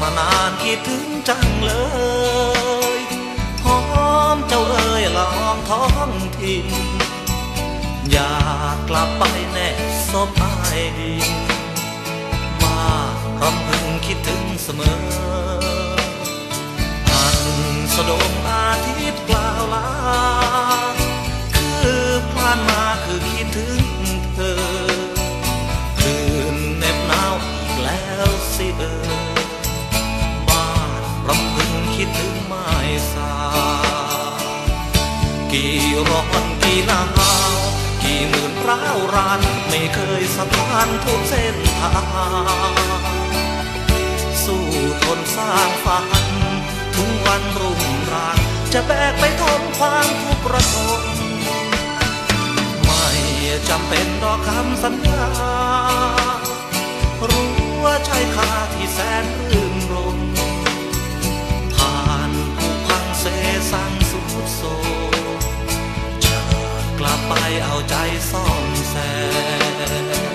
มานานคิดถึงจังเลยหอมเจ้าเอ๋ยละหอมท้องถิ่นอยากกลับไปแน่ศพอายดินมารำพึงคิดถึงเสมออันสดงอาทิตย์กล่าวลาคือผ่านมา คิดถึงไม่สา กี่ร้อนกี่หนาวกี่หมื่นร้าวรานไม่เคยสะท้านทุกเส้นทาง สู้ทนสร้างฝันถึงวันรุ่งรางจะแบกไปทนความทุกข์ระทมไม่จำเป็นรอคำสัญญารู้ว่าใช่ค่าที่แสนรื่นร สั่งสุดโซจะกลับไปเอาใจซ่อมแซม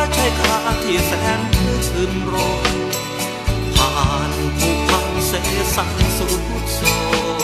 รู้ว่าใช่ค่าที่แสนชื่นรมผ่านผู้พังเสสังสุดโซ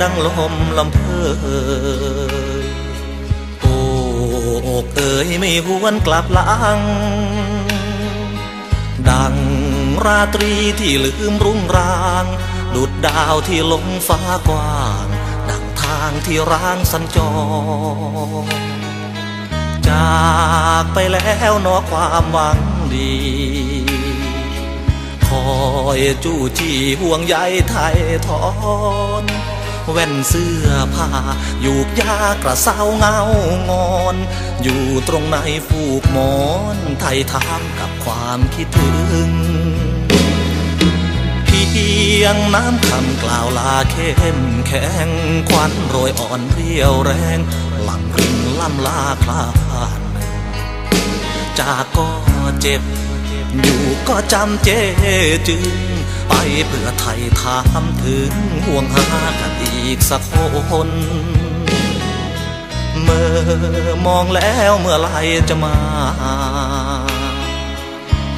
ดังลมลำเพยโอ้อกเอ๋ยไม่หวนกลับหลัง ดังราตรีที่ลืมรุ่งราง ดุดดาวที่ลงฟ้ากว้าง ดังทางที่ร้างสัญจร จากไปแล้วนอความหวังดีคอยจู้จี้ห่วงใยไทยทอน แว่นเสื้อผ้าอยู่ยากระเซาเงางอน อยู่ตรงในฟูกหมอนไทยทามกับความคิดถึงเพียงน้ำคำกล่าวลาเข้มแข็ง ควันโรยอ่อนเรียวแรง หลังริงล่ำลาคลานหนึ่งจากก็เจ็บ อยู่ก็จำเจจึง ไปเพื่อไทยถามถึงห่วงหากันอีกสักคนเมื่อมองแล้วเมื่อไรจะมา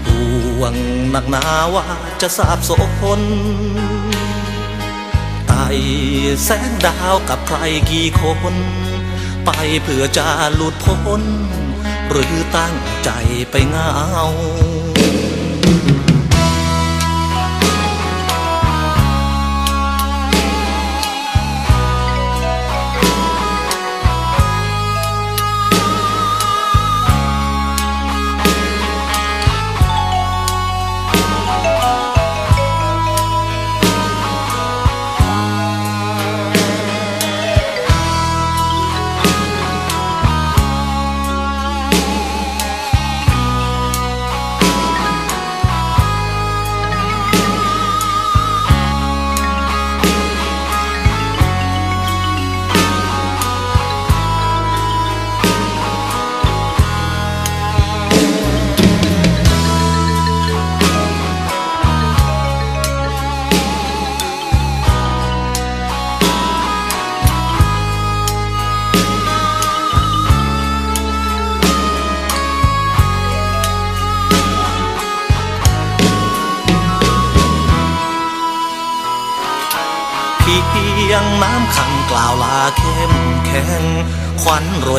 ห่วงหนักหนาว่าจะสาบสนไต่แสงดาวกับใครกี่คน ไปเพื่อจะหลุดพ้น หรือตั้งใจไปเหงา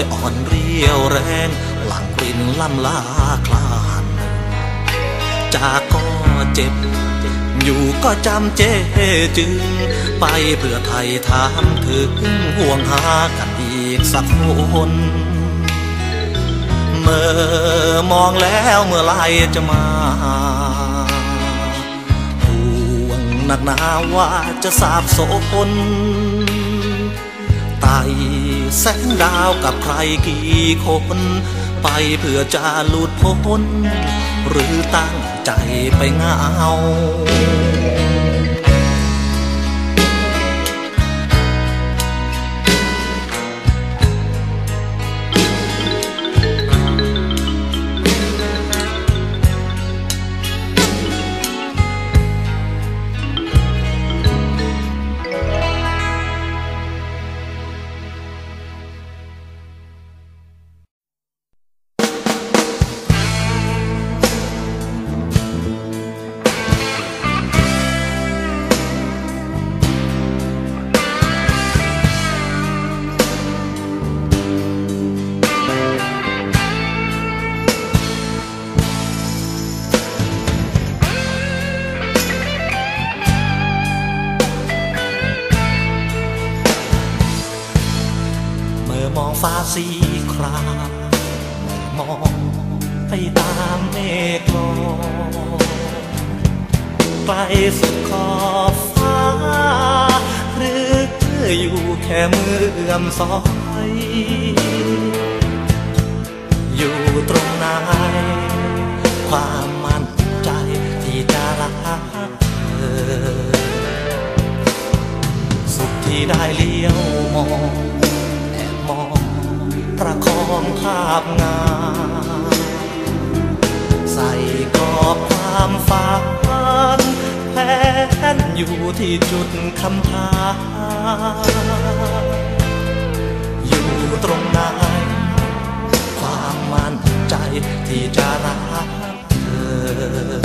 ยอ่อนเรียวแรง หลังกลิ่นล่ำลาคลาน จากก็เจ็บ อยู่ก็จำเจจึง ไปเพื่อไทยถามถึงห่วงหากันอีกสักคนเมื่อมองแล้วเมื่อไรจะมาห่วงหนักหนาว่าจะสาบโสคน แสงดาวกับใครกี่คน ไปเพื่อจะหลุดพ้น หรือตั้งใจไปเหงา ไปตามเมฆลอยไกลสุดขอบฟ้า หรืออยู่แค่เมือมซอย อยู่ตรงไหนความมั่นใจที่จะรักเธอ สุขที่ได้เลี้ยวมองแอบมองประคองภาพงาม ใส่กอบความฝันแผนอยู่ที่จุดคำถามอยู่ตรงไหนความมั่นใจที่จะรักเธอ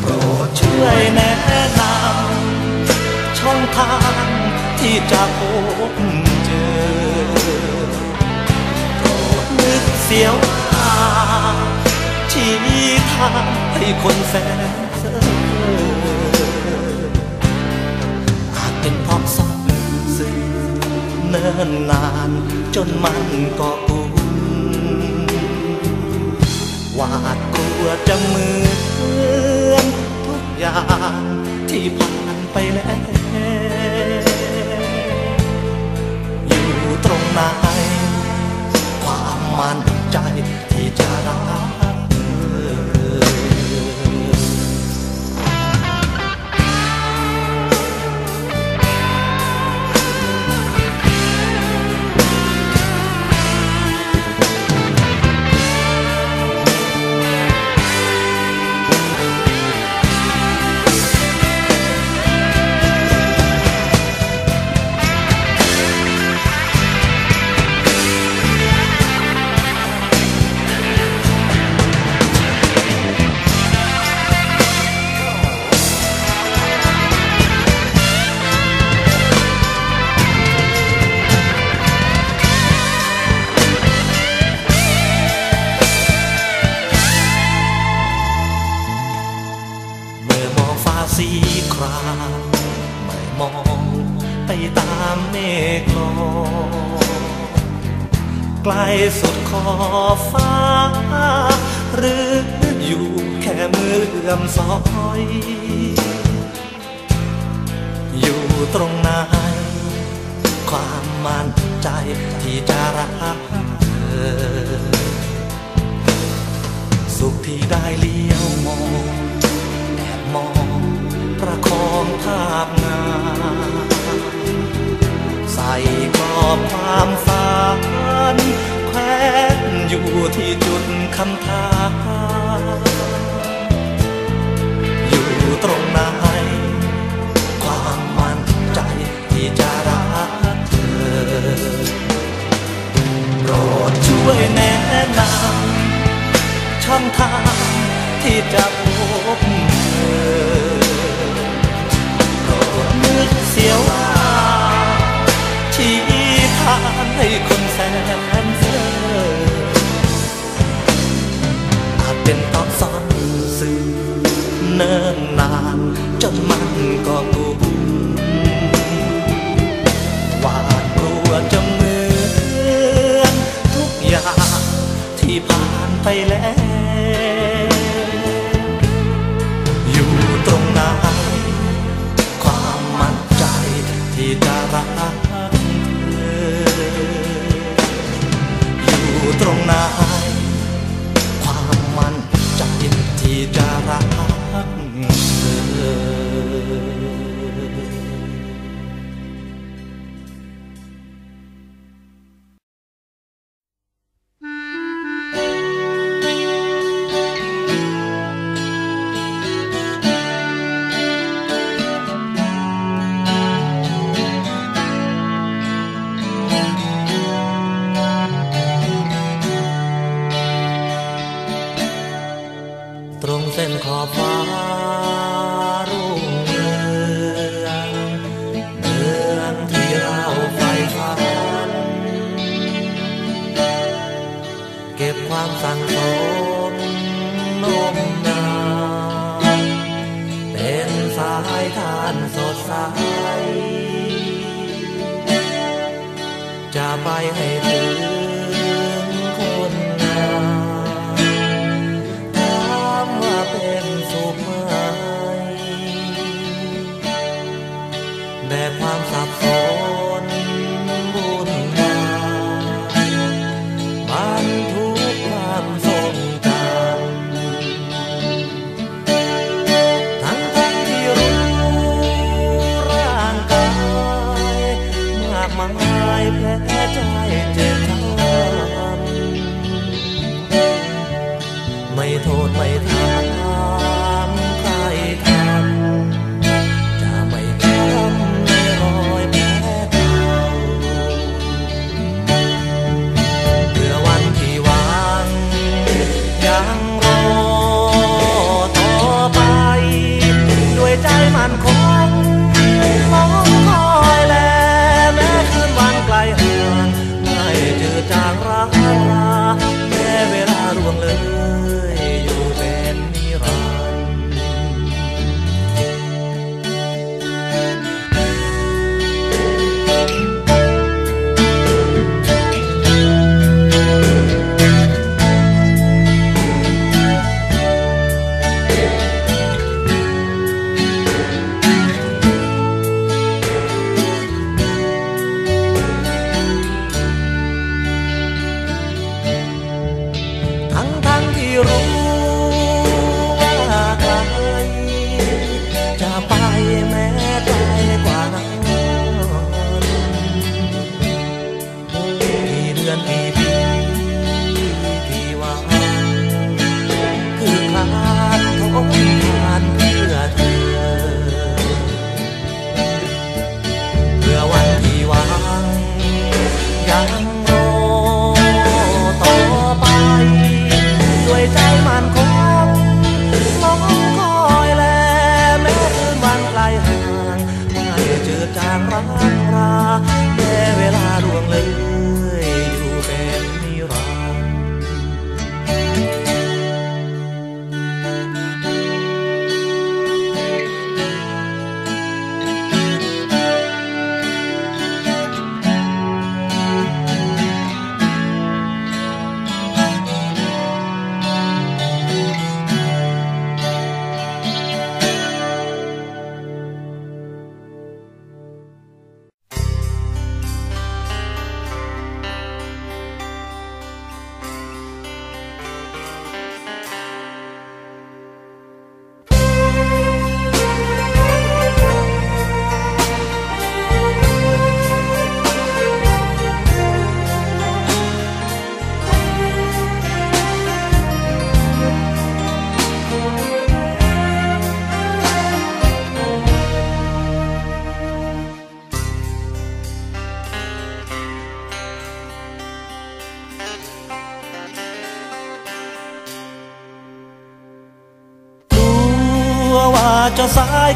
โปรดช่วยแนะนำช่องทางที่จะพบเจอ โปรดนึกเสียวตา ชี้ทางให้คนแสนเซออาจเป็นเพราะสองสื่อเนิ่นนานจนมันก็อุ่นหวาดกลัวจะเหมือนทุกอย่างที่ผ่านไปแล้วอยู่ตรงไหนความมั่นใจที่จะรัก ขอบฟ้า หรืออยู่แค่เมือมซอย อยู่ตรงไหนความมั่นใจที่จะรักเธอ สุขที่ได้เลี้ยวมองแอบมองประคองภาพงามใส่กรอบความฝัน นอยู่ที่จุดคำถามอยู่ตรงไหนความมั่นใจที่จะรักเธอโปรดช่วยแนะนำช่องทางที่จะพบเธอโปรดนึกเสียว่าชี้ทางให้คนแสน สืบเนิ่นนานจนมันก็กุมหวาดกลัวจะเหมือนทุกอย่างที่ผ่านไปแล้ว อยู่ตรงไหนความมั่นใจที่จะรักเธออยู่ตรงไหน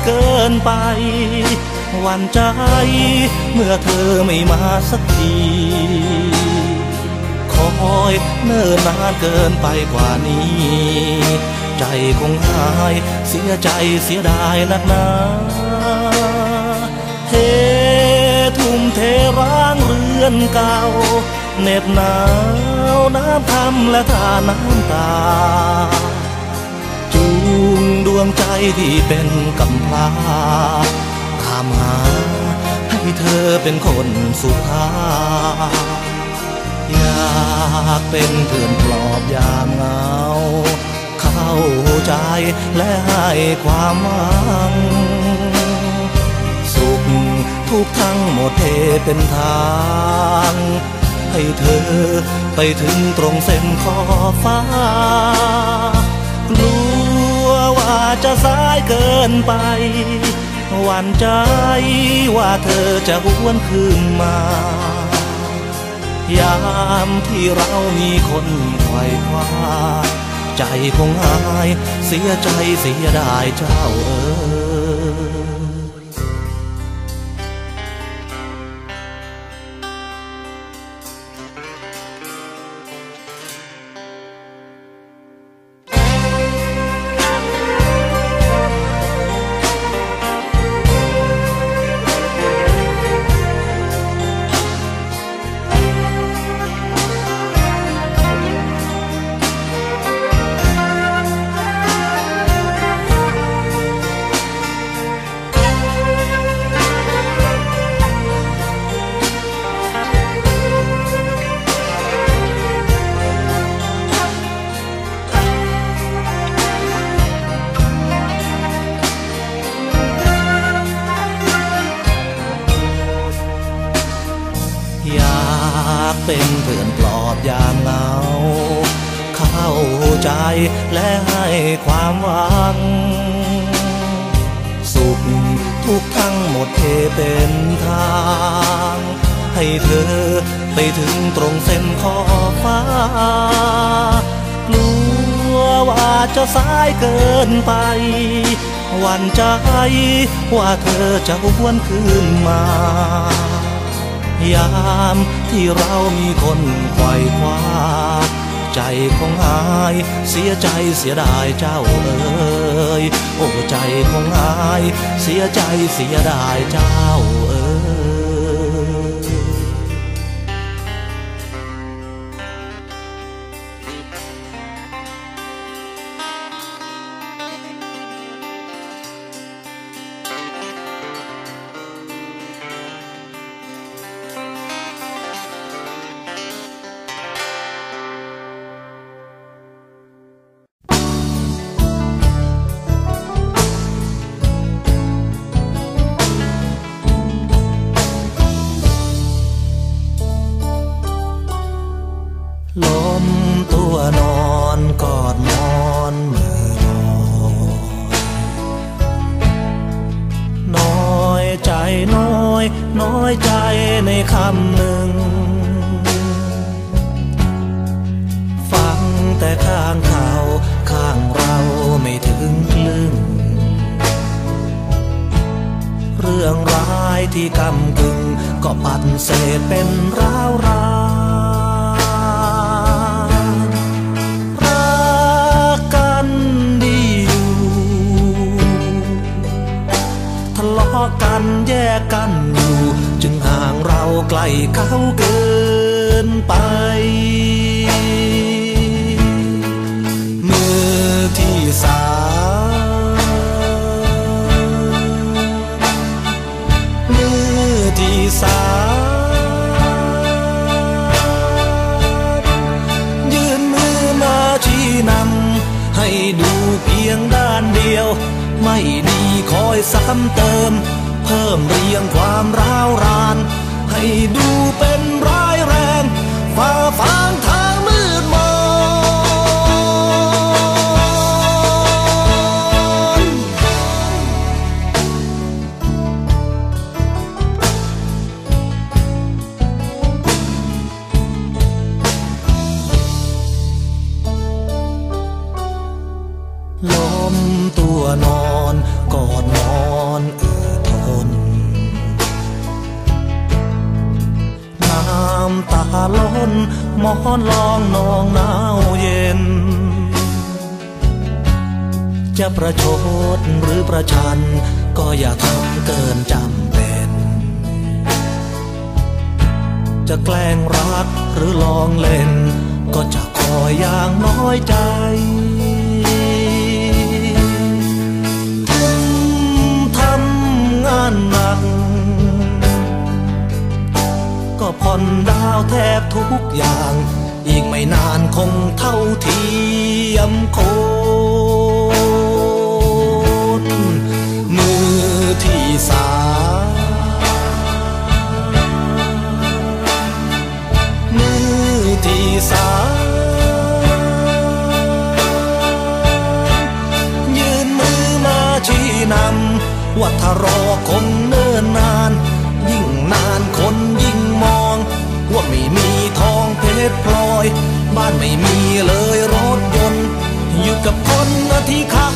เกินไป หวั่นใจเมื่อเธอไม่มาสักที คอยเนิ่นนานเกินไปกว่านี้ ใจคงหายเสียใจเสียดายนักหนาเททุ่มเทร้างเรือนเก่าเน็บหนาวน้ำทำและทาน้ำตา วงใจที่เป็นกำพร้าตามหาให้เธอเป็นคนสุภาพอยากเป็นเพื่อนปลอบยามเหงา เข้าใจและให้ความหวัง สุขทุกทั้งหมดเทเป็นทางให้เธอไปถึงตรงเส้นขอฟ้ากลัว สายเกินไป หวั่นใจว่าเธอจะหวนคืนมา ยามที่เรามีคนไขว่คว้าใจคงหาย เสียใจเสียดายเจ้าเอ๋ย ว่าเธอจะหวนคืนมา ยามที่เรามีคนไขว่คว้า ใจของอายเสียใจเสียดายเจ้าเอ๋ยโอ้ใจของอายเสียใจเสียดายเจ้าเอ๋ย นไป มือที่สามมือที่สามยื่นมือมาชี้นำให้ดูเพียงด้านเดียว ไม่ดีคอยซ้ำเติม เพิ่มเรียงความร้าวราน ให้ดูเป็น ประชดหรือประชัน ก็อย่าทำเกินจำเป็น จะแกล้งรักหรือลองเล่น ก็จะคอยอย่างน้อยใจทำงานหนัก ก็ผ่อนดาวแทบทุกอย่าง อีกไม่นานคงเท่าเทียมโค สามมือที่สามยืนมือมาชี้นำว่าถ้ารอคงเนิ่นนาน ยิ่งนานคนยิ่งมอง ว่าไม่มีทองเพชรพลอย บ้านไม่มีเลยรถยนต์ อยู่กับคนที่เขา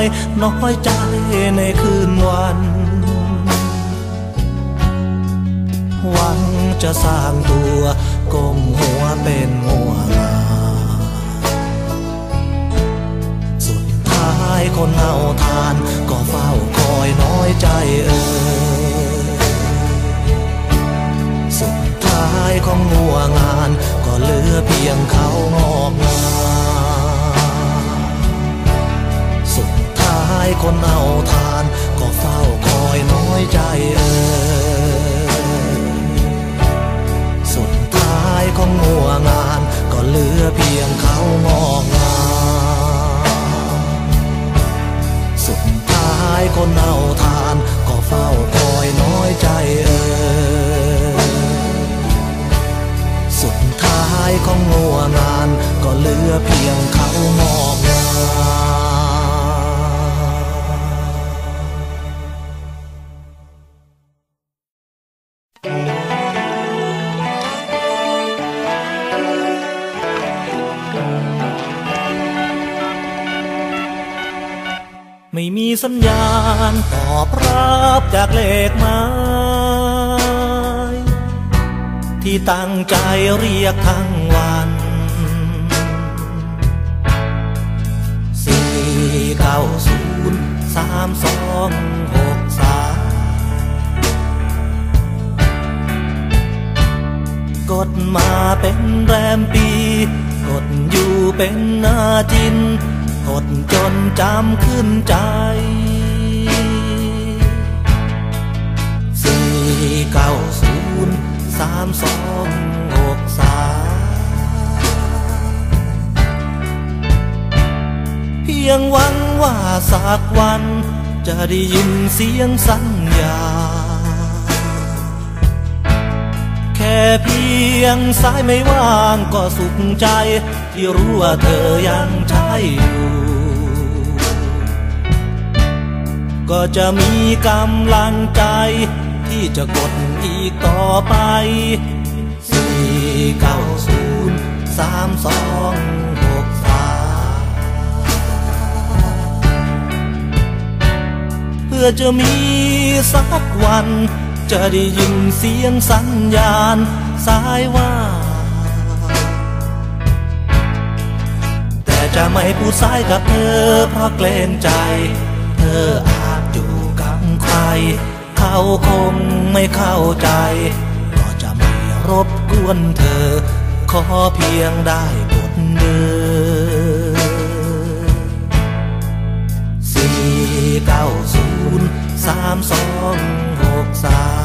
อยน้อยใจในคืนวัน หวังจะสร้างตัวก้มหัวเป็นหัวงาสุดท้ายคนเอาทาน ก็เฝ้าคอยน้อยใจเออสุดท้ายของงัวงาน ก็เหลือเพียงเขางอกงาายคนเอาทาน ก็เฝ้าคอยน้อยใจเออสุดท้ายของงัวงาน ก็เหลือเพียงเขางอกงามสุดท้ายคนเอาทาน ก็เฝ้าคอยน้อยใจเออสุดท้ายของงัวงาน ก็เหลือเพียงเขางอกงาม สัญญาณตอบรับจากเลขหมายที่ตั้งใจเรียกทั้งวัน สี่เก้าศูนย์สามสองหกสามกดมาเป็นแรมปี กดอยู่เป็นนาจิน กดจนจำขึ้นใจสี่เก้าศูนย์สามสองหกสามเพียงหวังว่าสักวัน จะได้ยินเสียงสัญญา แค่เพียงสายไม่ว่างก็สุขใจ ที่รู้ว่าเธอยังใช้อยู่ ก็จะมีกำลังใจ ที่จะกดอีกต่อไปสี่เก้าศูนย์สามสองหกสามเพื่อจะมีสักวัน จะได้ยินเสียงสัญญาณ สายว่าแต่จะไม่พูดสายกับเธอเพราะเกรงใจ เธออาจอยู่กับใคร เขาคงไม่เข้าใจ ก็จะไม่รบกวนเธอ ขอเพียงได้กดเดินสี่เก้าศูนย์สามสองหกสาม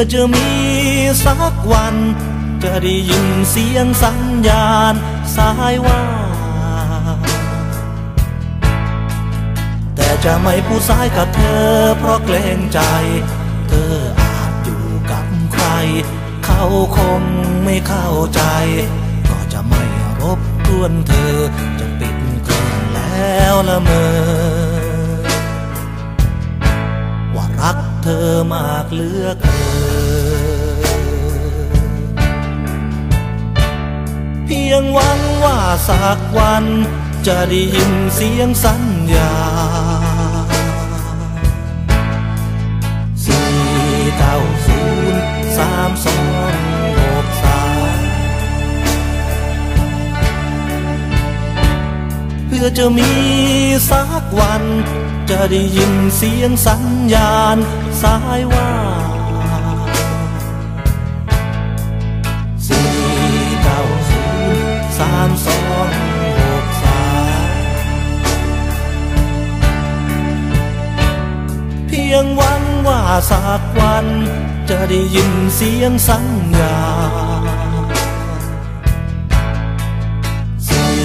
อจะมีสักวัน จะได้ยินเสียงสัญญาณ สายว่า แต่จะไม่พูดสายกับเธอ เพราะเกรงใจ เธออาจอยู่กับใคร เขาคงไม่เข้าใจ ก็จะไม่รบกวนเธอ จะปิดเครื่องแล้วละเมอ มากเหลือเกินเพียงหวังว่าสักวัน จะได้ยินเสียงสัญญาสี่เก้าศูนย์สามสองหกสามเพื่อจะมีสักวันจะได้ยินเสียงสัญญาณ สายว่าสี่เก้าศูนย์สามสองหกสามเพียงหวังว่าสักวัน จะได้ยินเสียงสัญญาสี่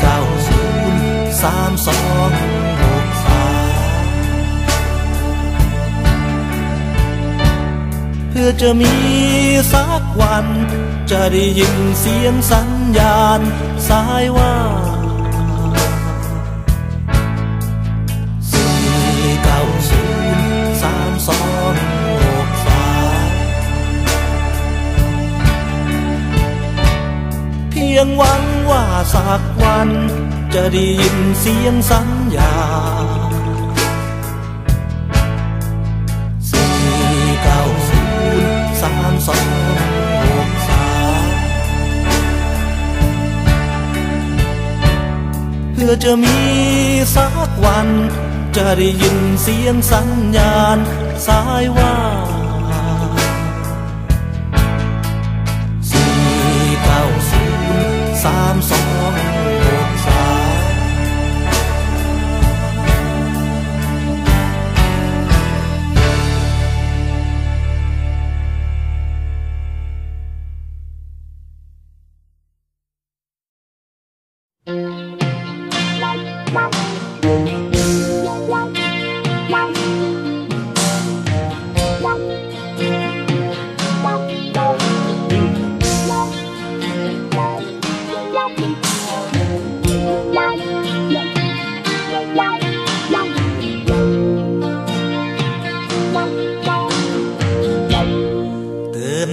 เก้าศูนย์สามสอง อจะมีสักวัน จะได้ยินเสียงสัญญาณ สายว่าสี่เก้าศูนย์สามสองหกสามเพียงหวังว่าสักวัน จะได้ยินเสียงสัญ อจะมีสักวัน จะได้ยินเสียงสัญญาณ สายว่า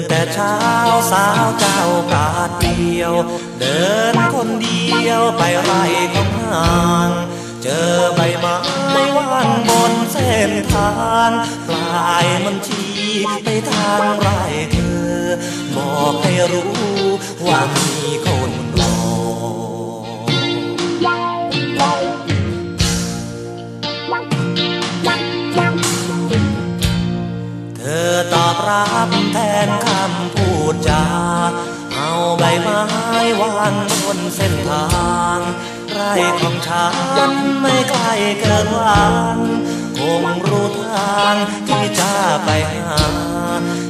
แต่เช้าสาวเจ้ากาดเดียว เดินคนเดียวไปไร่ของนางเจอใบไม้ว่างบนเส้นทางปลายมันชี้ไปทางไร่เธอ บอกให้รู้ว่ามีคนรอเธอตอ รับแทนคำพูดจา เอาใบไม้วางบนเส้นทาง ไรของฉันไม่ไกลเกินวันคงรู้ทางที่จะไปหา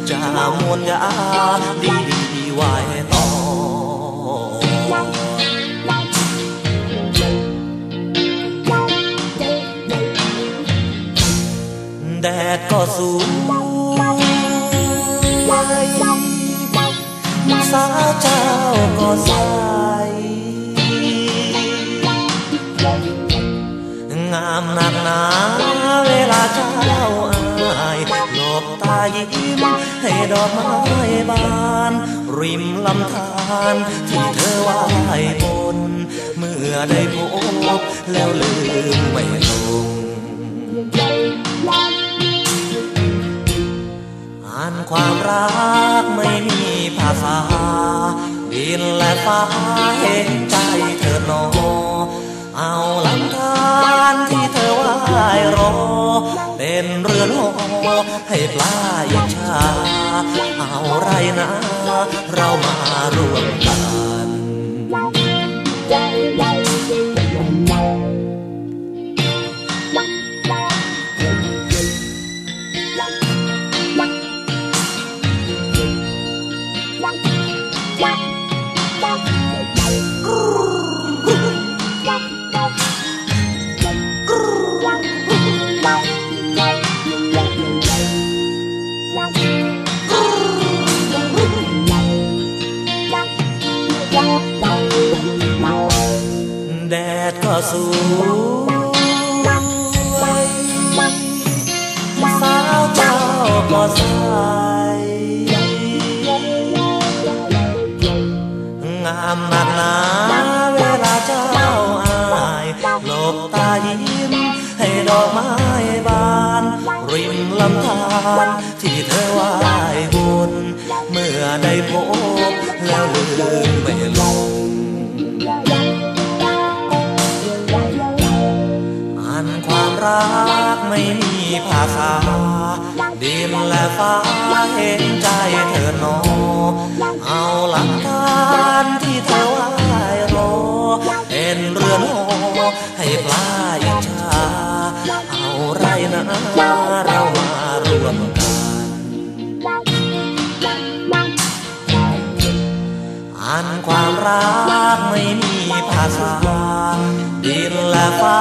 จะมวนยาดีดีๆไว้ต่อแดดก็สูง สาวเจ้าก็ใสงามหนักหนาเวลาเจ้าอายหลบตายิ้มให้ดอกไม้บาน ริมลำธารที่เธอไหว้บน เมื่อได้พบแล้วลืมไม่ลงานความรักไม่มีภาษา ดินและฟ้าเห็นใจเธอหนอเอาลำธารที่เธอว่ายรอ เป็นเรือนหอให้ปลาอิจฉาเอาไรนะ เรามารวมกัน สว กไม่มีภาษา ดินและฟ้าเห็นใจเธอโนเอาหลักฐานที่เธอไหวรอเป็นเรือนหอให้ปลายชาเอาไรนะเรามารวมกันอันความรักไม่มีภาษา ดินและฟ้า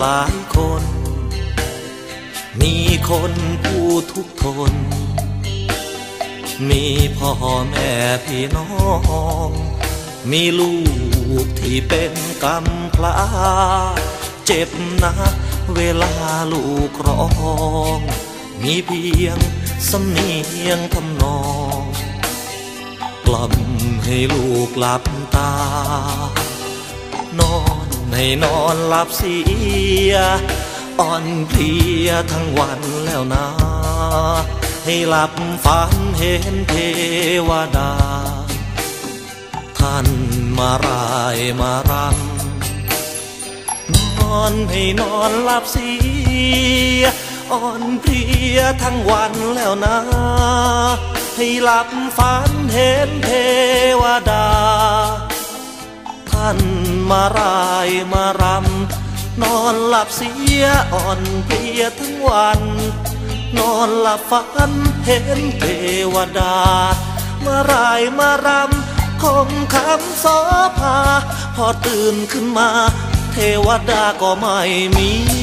หลายคน มีคนผู้ทุกทน มีพ่อแม่พี่น้อง มีลูกที่เป็นกำพร้า เจ็บนะเวลาลูกร้อง มีเพียงสำเนียงทำนอง กล่อมให้ลูกหลับตานอน ให้นอนหลับเสีย อ่อนเพลียทั้งวันแล้วนะ ให้หลับฝันเห็นเทวดา ท่านมารายมารำนอนให้นอนหลับเสีย อ่อนเพลียทั้งวันแล้วนะ ให้หลับฝันเห็นเทวดาานมารายมารำนอนหลับเสียอ่อนเพลียทั้งวัน นอนหลับฝันเห็นเทวดา มารายมารำคงคำสอพา พอตื่นขึ้นมา เทวดาก็ไม่มี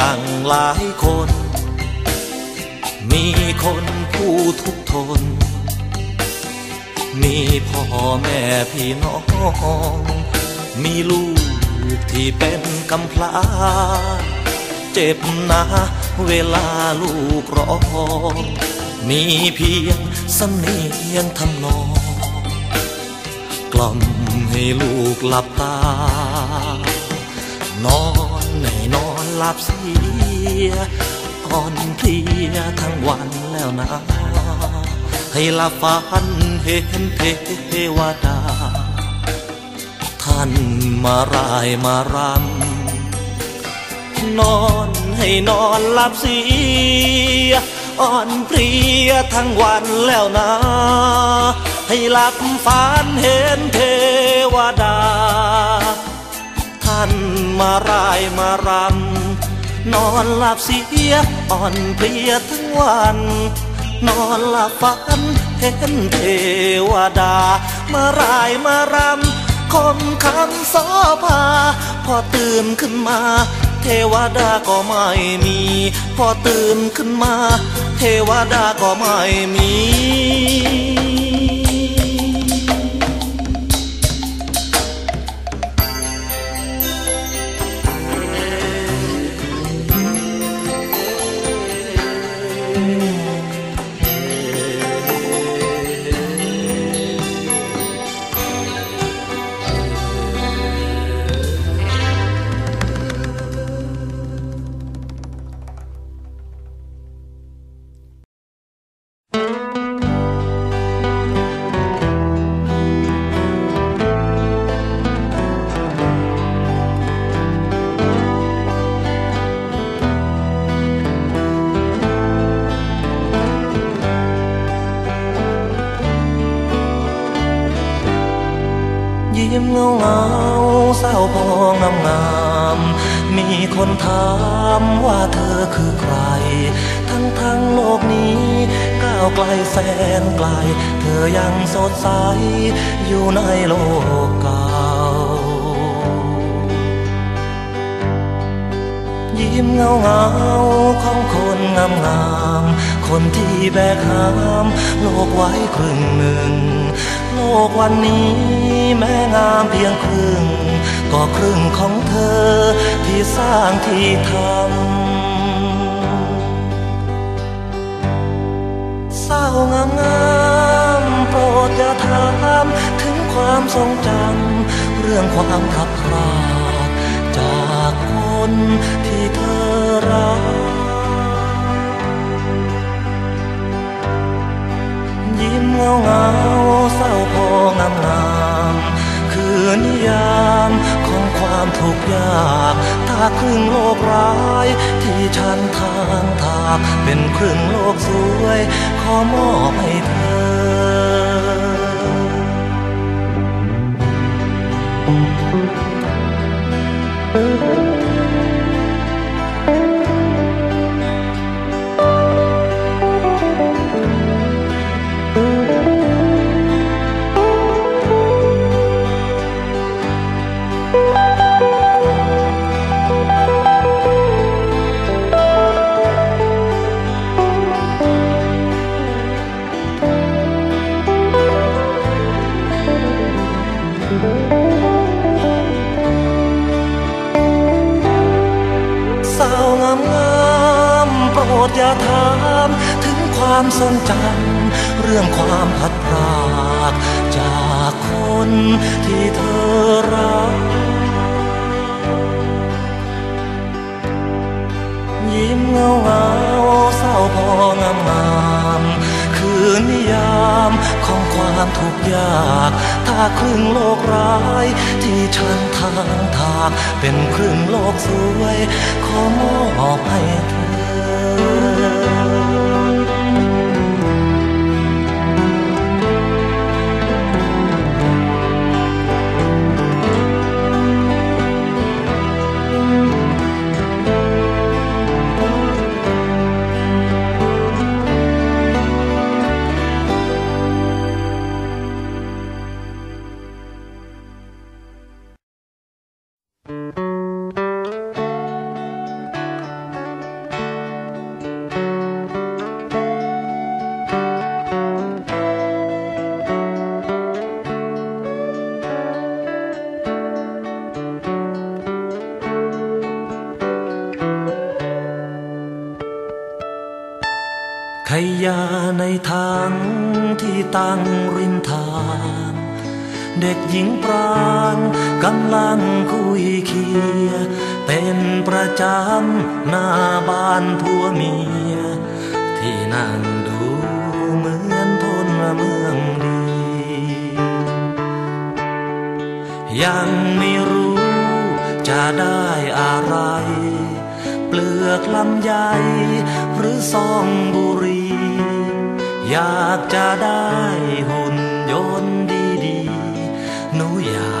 ตั้งหลายคน มีคนผู้ทุกทน มีพ่อแม่พี่น้อง มีลูกที่เป็นกำพร้า เจ็บนะเวลาลูกร้อง มีเพียงสำเนียงทำนอง กล่อมให้ลูกหลับตานอน หลับเสียอ่อนเพลียทั้งวันแล้วนะ ให้หลับฝันเห็นเทวดา ท่านมารายมารำนอนให้นอนหลับเสียอ่อนเพลียทั้งวันแล้วนะ ให้หลับฝันเห็นเทวดา ท่านมารายมารำ นอนหลับเสียอ่อนเพลียทั้งวัน นอนหลับฝันเห็นเทวดา มารายมารำคมคันสอพา พอตื่นขึ้นมา เทวดาก็ไม่มี พอตื่นขึ้นมา เทวดาก็ไม่มี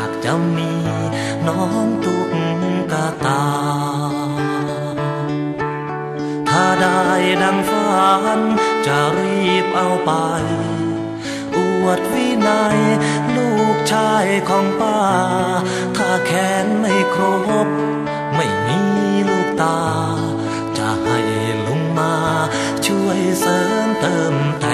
ากจะมีน้องตุ๊กตา ถ้าได้ดังฝันจะรีบเอาไป อวดวินัยลูกชายของป้า ถ้าแขนไม่ครบ ไม่มีลูกตา จะให้ลุงมาช่วยเสริมเติมแต่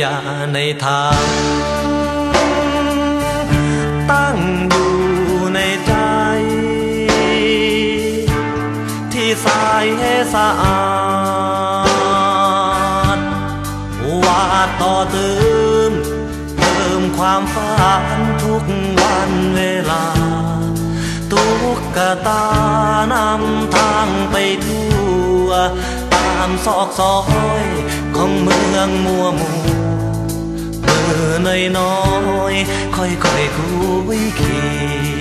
ยะในทาง ตั้งอยู่ในใจ ที่สายให้สะอาดวาดต่อเติม เติมความฝันทุกวันเวลาตุ๊กตานำทางไปทั่วตามซอกซอยของเมืองมัวมูเมื่อ น้อยๆค่อยค่อยๆคุยเคีย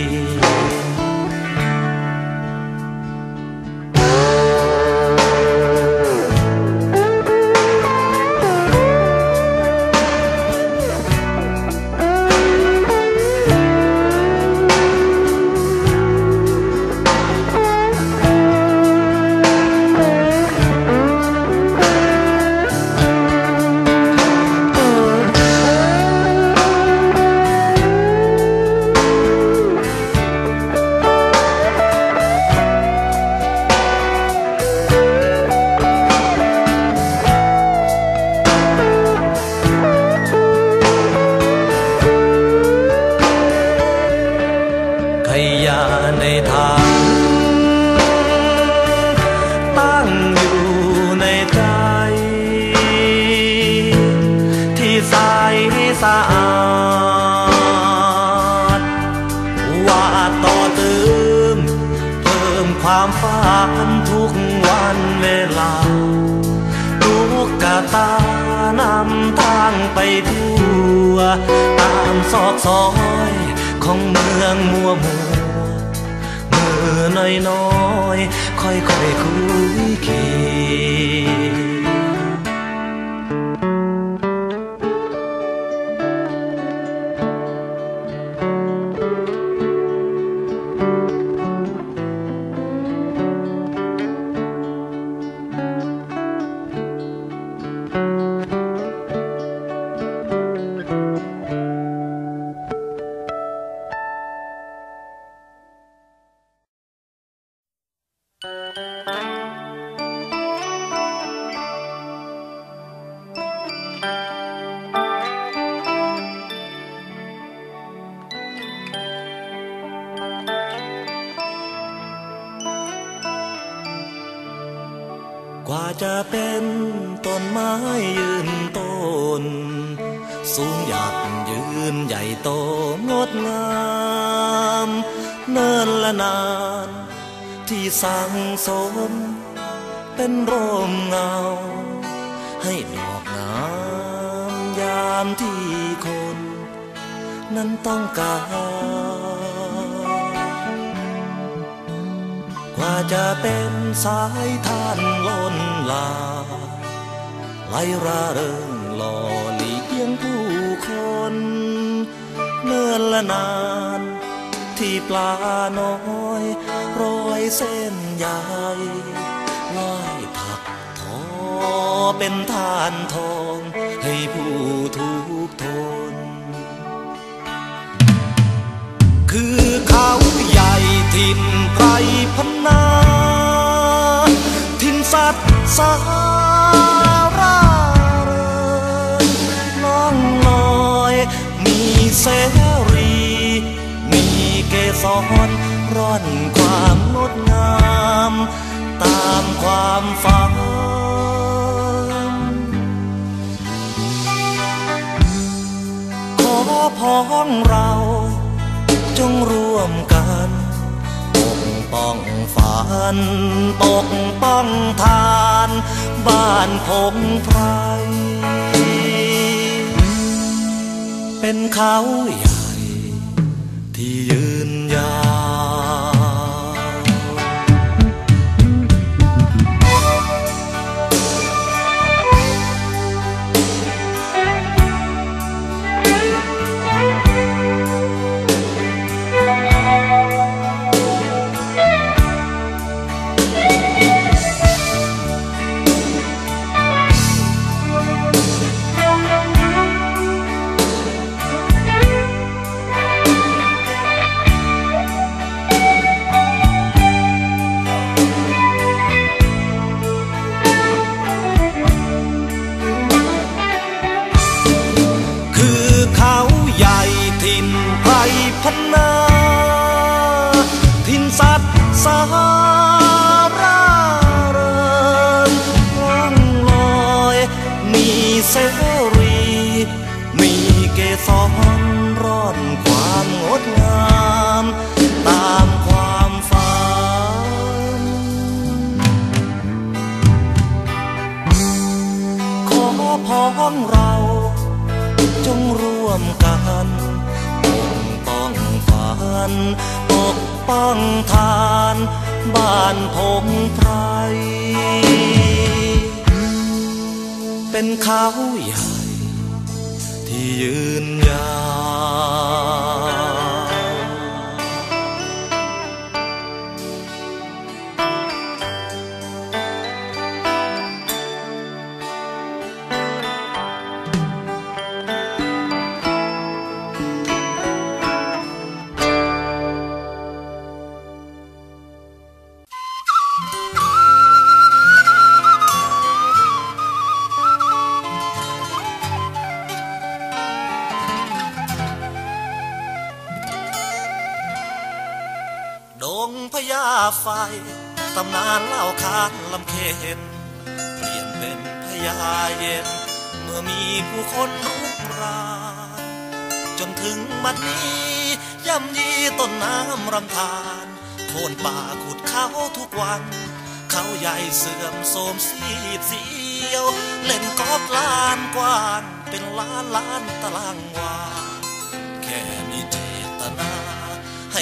ซอยของเมืองมัวมัวมือน้อยน้อยๆค่อยค่อยๆคุยเคีย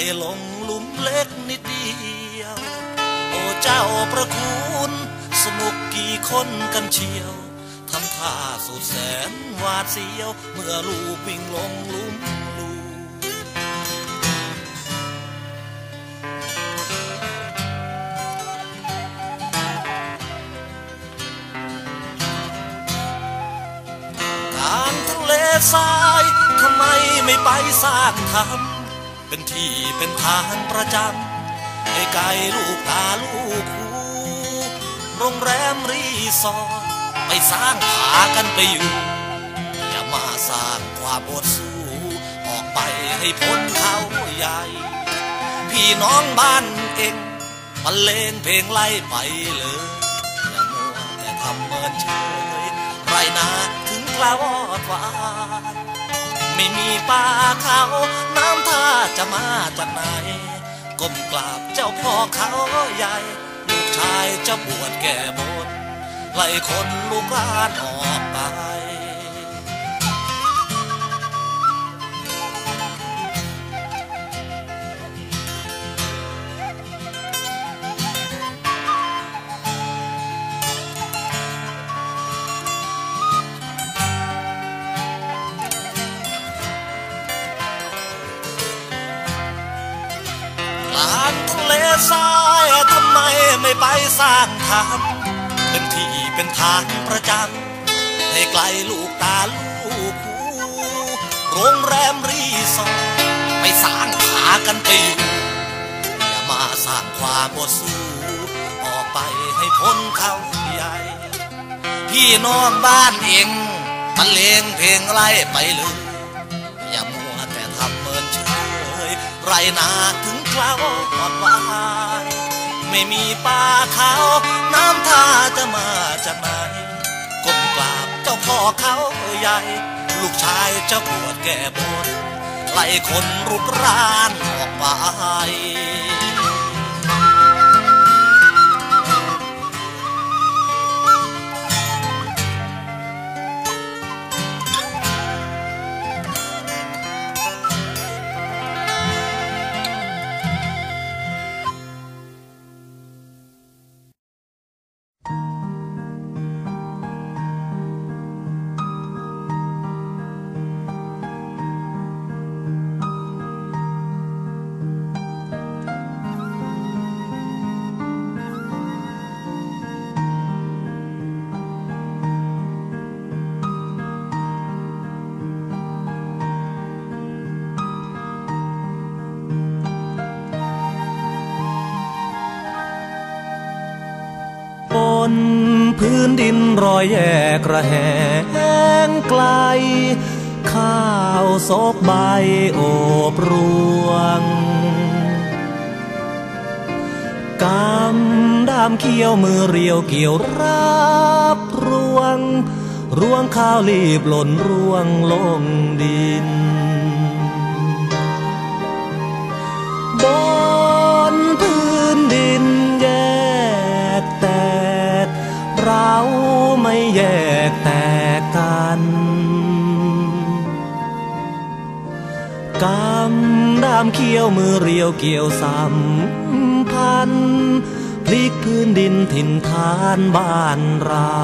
ให้ลงลุมเล็กนิดเดียว โอ้เจ้าประคุณสนุกกี่คนกันเชียวทำท่าสุดแสนหวาดเสียว เมื่อลูกวิ่งลงลุมลูกางทะเลทรายทำไมไม่ไปสร้างทำ เป็นที่เป็นทางประจำให้ไกลลูกตาลูกหูโรงแรมรีสอร์ทไปสร้างผากันไปอยู่ อย่ามาสร้างความอดสู้ ออกไปให้พ้นเขาใหญ่ พี่น้องบ้านเองบรรเลงเพลงไล่ไปเลย อย่ามัวแต่ทำเมินเฉยไรนาถึงกล้าวอดวาน ไม่มีป่าเขา น้ำท่าจะมาจากไหนก้มกราบเจ้าพ่อเขาใหญ่ ลูกชายจะบวชแก่บนไล่คนลูกหลานออกไป ทะเลทรายทำไมไม่ไปสร้างทำเป็นที่เป็นทางประจำให้ไกลลูกตาลูกหูโรงแรมรีสอร์ทไปสร้างผากันไปอยู่อย่ามาสร้างความอดสู้ออกไปให้พ้นเขาใหญ่พี่น้องบ้านเองบรรเลงเพลงไล่ไปเลย ไรนาถึงเคล้าหอดวายไม่มีป่าเขาน้ำท่าจะมาจากไหนก้มกราบเจ้าพ่อเขาใหญ่ ลูกชายเจ้าปวดแก่บนไล่คนรุกรานออกไป รอยแยกระแหงไกล ข้าวซบใบโอบรวงกำดามเขียวมือเรียวเกี่ยวรับรวง รวงข้าวรีบหล่นร่วงลงดิน เราไม่แยกแตกกัน กำดามเขียวมือเรียวเกี่ยวสัมพันพลิกพื้นดินถิ่นฐานบ้านเรา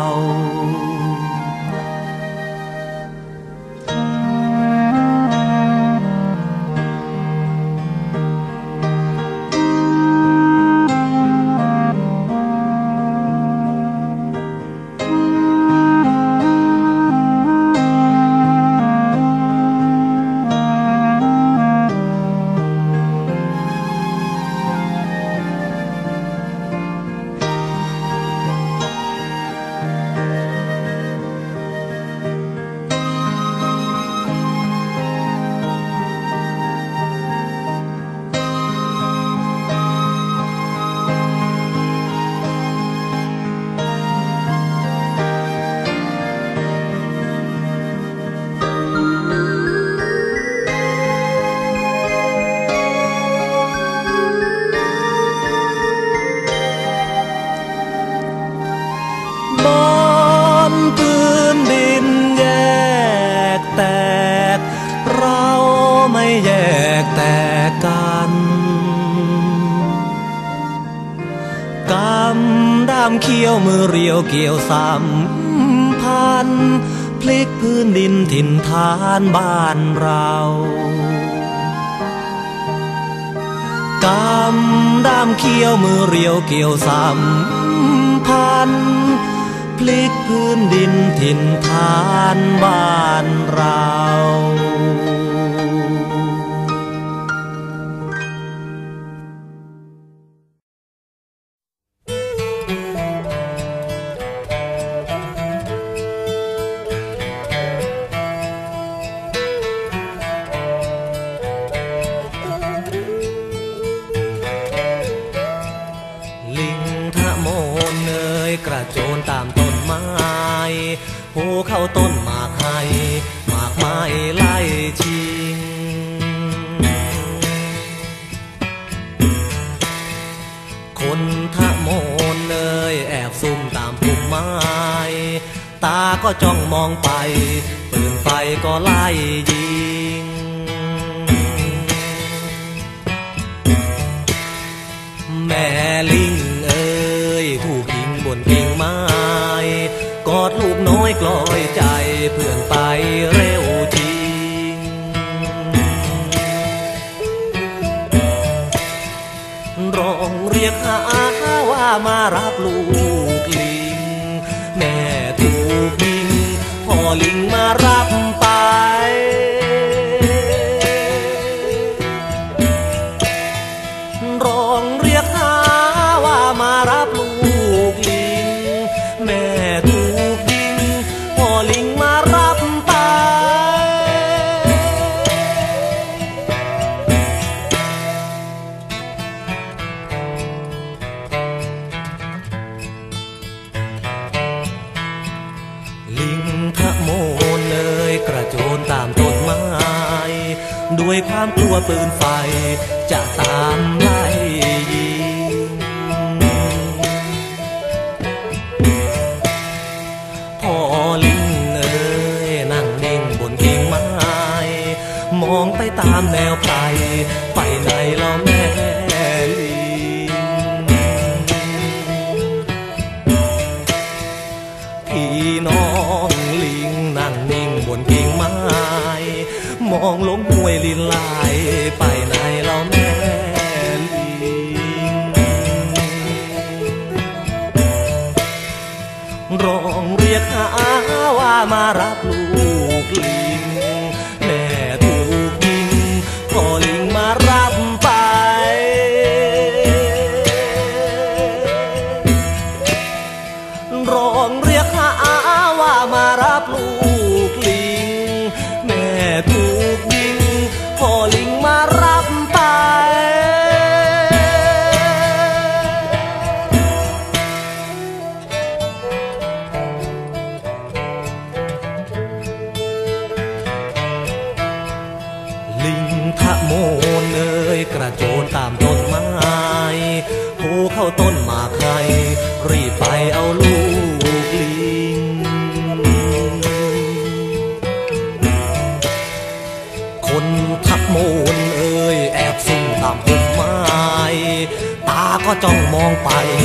กามด้ามเขียวมือเรียวเกี่ยวสัมพันพลิกพื้นดินถิ่นฐานบ้านเรากำดามเขียวมือเรียวเกี่ยวสัมพันพลิกพื้นดินถิ่นฐานบ้านเรา ก็จ้องมองไป ปืนไฟก็ไล่ยิง แม่ลิงเอ้ยถูกยิงบนกิ่งไม้ กอดลูกน้อยกลอยใจเพื่อนไปเร็วจริง ร้องเรียกหาว่ามารับลูกลิ มารับไป ปืนไฟ จะตามไล่ยิพอลิงเอ้ยนั่งนิ่งบนกิ่งไม้ มองไปตามแนวไพรไปไหนแล้วแม่ องลงห้วยลินลายไปไหนเราแม่ลีร้องเรียกหาว่ามารับล ไป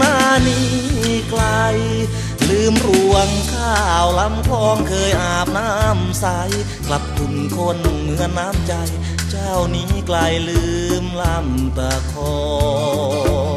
มานี่ไกล ลืมรวงข้าวลำคลองเคยอาบน้ำใส กลับทุ่นคนเหมือนน้ำใจ เจ้านี้ไกลลืมลำตะคอง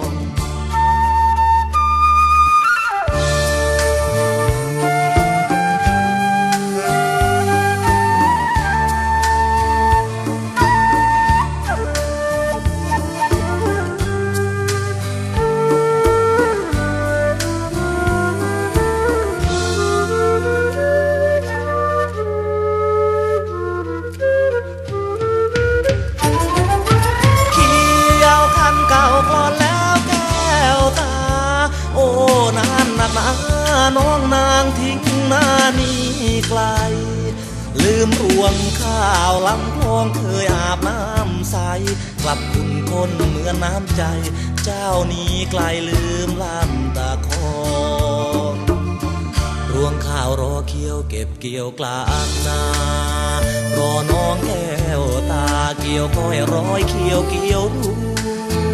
มรวงข้าวลำคลองเคยอาบน้ำใส กลับคุณคนเหมือนน้ำใจ เจ้านี้ไกลลืมลำตาคองรวงข้าวรอเคี้ยวเก็บเกี่ยวกลางนารอน้องแก้วตาเกี่ยวก้อยร้อยเคี้ยวเกี่ยวร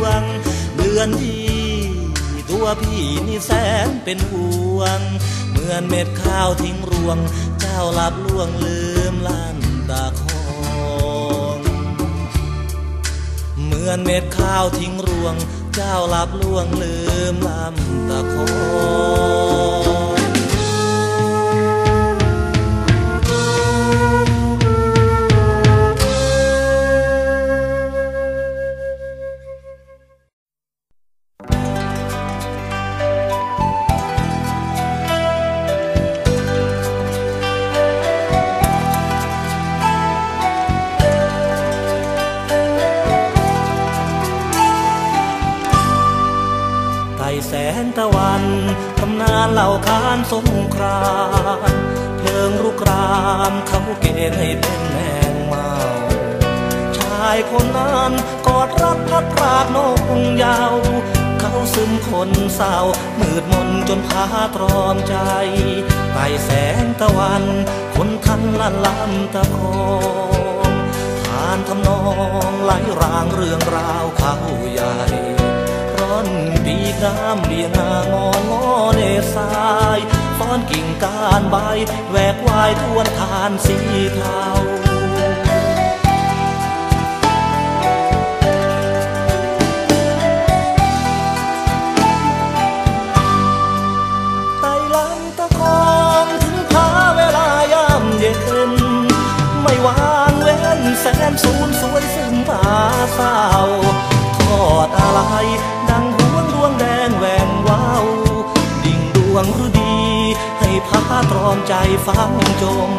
วง เดือนที่ตัวพี่นี่แสนเป็นห่วง เหมือนเม็ดข้าวทิ้งรวงาหลับล่วงลืมล้านตาคองเหมือนเม็ดข้าวทิ้งรวง เจ้าหลับล่วงลืมลำตาคองาขานสงครามเพลิงรุกรามเขาเกณฑ์ให้เป็นแมงเมาชายคนนั้นกอดรักพัดพรากนงยาวเขาซึมคนเศร้ามืดมนจนพาตรอมใจไต่แสงตะวัน คนทันลันลำตะคองผ่านทำนองไหลรางเรื่องราวเขาใหญ่ ปีกน้ำเลียงางอนงอเนสายฟ้อนกิ่งการใบแวกวายทวนทานสีเทาไต่ลังตะคองถึงพาเวลายามเย็นไม่วางเว้นแสนสูนสวยซึ่งตาเศร้าทอดอะไร อมใจฟังจม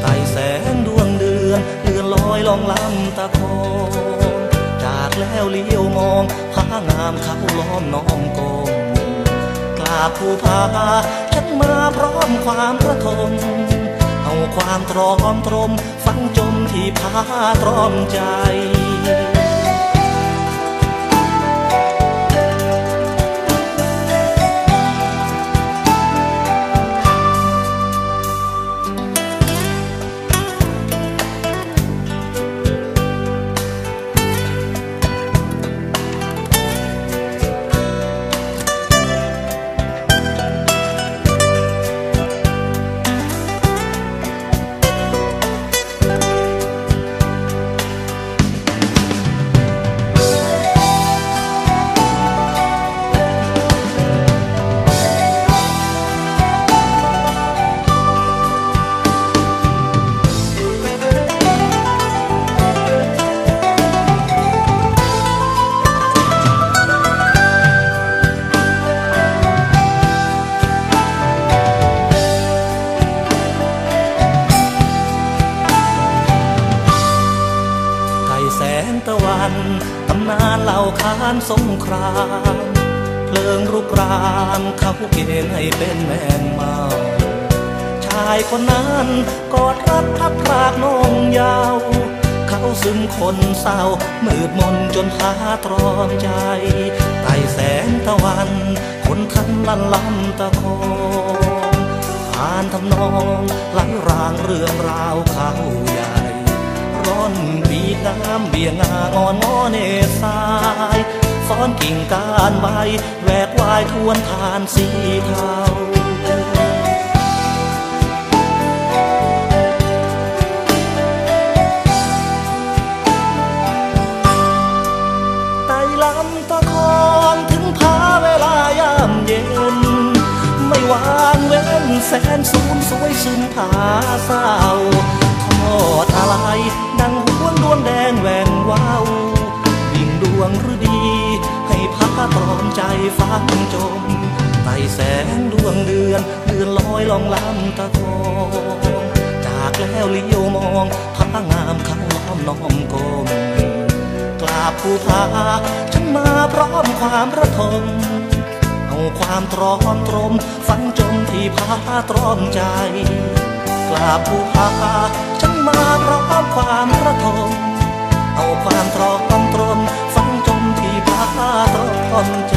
ไต่แสงดวงเดือนเลื่อนลอยลองลำตะคองจากแล้วเลี้ยวมองพางามเขาล้อมน้อมกงกลาบผู้พาฉันมาพร้อมความระทมเอาความตรอมตรมฟังจมที่พาตรอมใจ คนนั้นกอดรักพัดพรากน้องยาว เขาซึมคนเศร้ามืดมนจนพาตรอมใจไต่แสงตะวัน คนคันลันลำตะคองผ่านทำนองหลังรางเรื่องราวเขาใหญ่ร้อนปีน้ำเบี่ยงงางอนงอเนสายฟ้อนกิ่งการใบแวกวายทวนทานสีเทา แสนสูงสวยสุนผาเศร้าทอดอะไรดังหวงดวงแดงแหวงว้าววิ่งดวงหรือดี ให้พาตรอมใจฟังจมไต่แสงดวงเดือนเดือนลอยลองลำตะทองจากแล้วเลี้ยวมองพางามข้างล้อมน้อมกลมกราบผู้พาฉันมาพร้อมความระทม ความตรอมตรมฝังจมที่พาตรอมใจกราบผู้พาฉันมาพร้อมความระทมเอาความตรอมตรมฝังจมที่พาตรอมใจ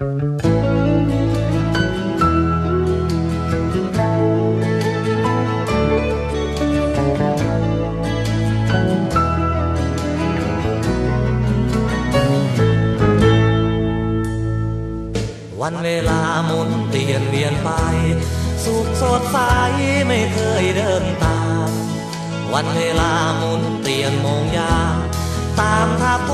วันเวลาหมุนเปลี่ยนเวียนไป สุขสดใสไม่เคยเดินตาม วันเวลาหมุนเปลี่ยนมองยา ตามทับโท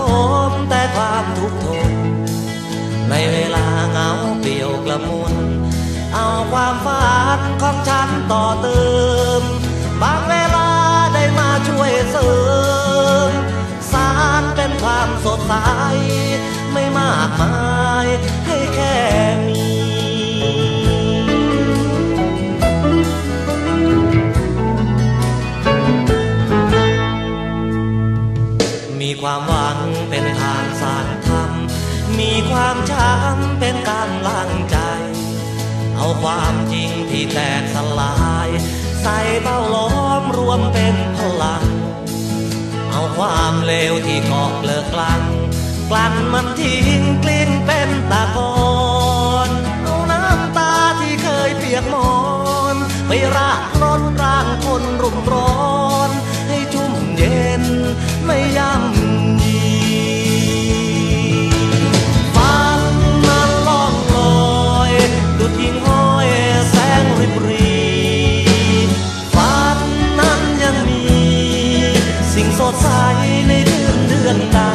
มายให้แค่มีมีความหวังเป็นทางสารธรรม มีความช้ำเป็นกำลังใจ เอาความจริงที่แตกสลาย ใส่เป้าล้อมรวมเป็นพลัง เอาความเลวที่กอกเลิกลัง กลั่นมันทิ้งกลิ้งเป็นตะกอนเอาน้ำตาที่เคยเปียกมอน ไปรากร้อนร่างคนรุมร้อน ให้ชุ่มเย็นไม่ย่ำยีฟันมันล่องลอยดุดหิ่งห้อยแสงริบรีฟันนั้นยังมี สิ่งสดใสในเดือนเดือนตา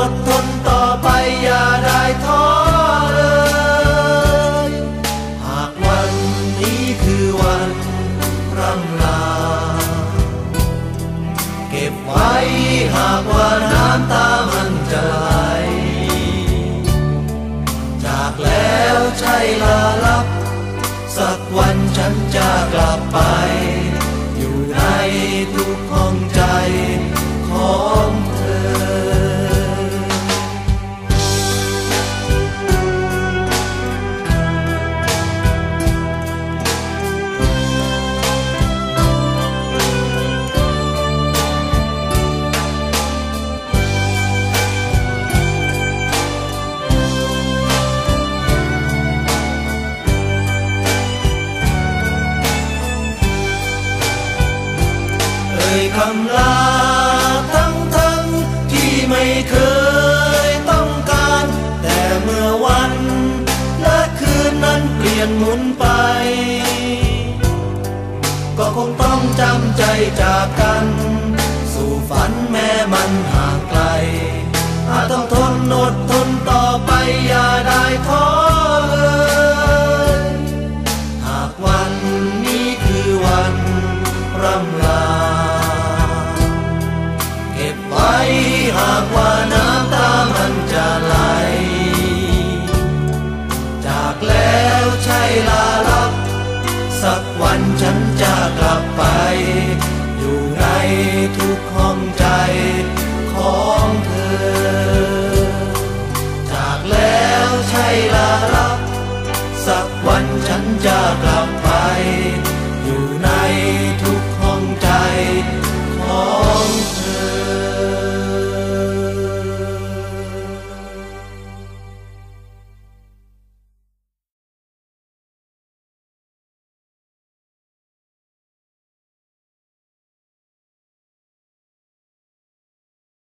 อดทนต่อไปอย่าได้ท้อเลย หากวันนี้คือวันร่ำลา เก็บไว้หากว่าน้ำตามันจะไหลจากแล้วใช่ลาลับ สักวันฉันจะกลับไป จำใจจากกัน